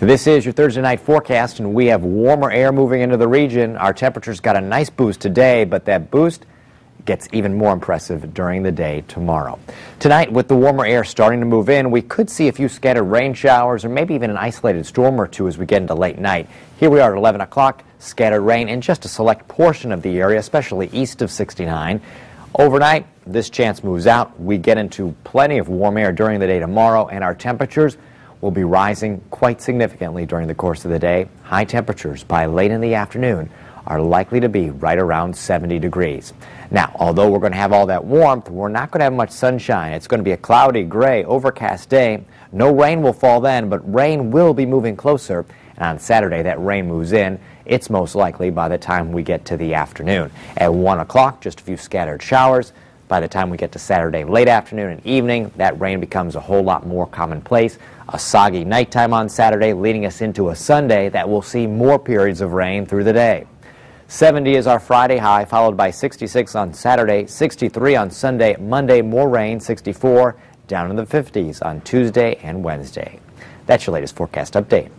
This is your Thursday night forecast, and we have warmer air moving into the region. Our temperatures got a nice boost today, but that boost gets even more impressive during the day tomorrow. Tonight, with the warmer air starting to move in, we could see a few scattered rain showers or maybe even an isolated storm or two as we get into late night. Here we are at 11 o'clock, scattered rain in just a select portion of the area, especially east of 69. Overnight, this chance moves out. We get into plenty of warm air during the day tomorrow, and our temperatures will be rising quite significantly during the course of the day. High temperatures by late in the afternoon are likely to be right around 70 degrees. Now, although we're going to have all that warmth, we're not going to have much sunshine. It's going to be a cloudy, gray, overcast day. No rain will fall then, but rain will be moving closer. And on Saturday, that rain moves in. It's most likely by the time we get to the afternoon. At 1 o'clock, just a few scattered showers. By the time we get to Saturday late afternoon and evening, that rain becomes a whole lot more commonplace. A soggy nighttime on Saturday leading us into a Sunday that will see more periods of rain through the day. 70 is our Friday high, followed by 66 on Saturday, 63 on Sunday, Monday, more rain, 64, down in the 50s on Tuesday and Wednesday. That's your latest forecast update.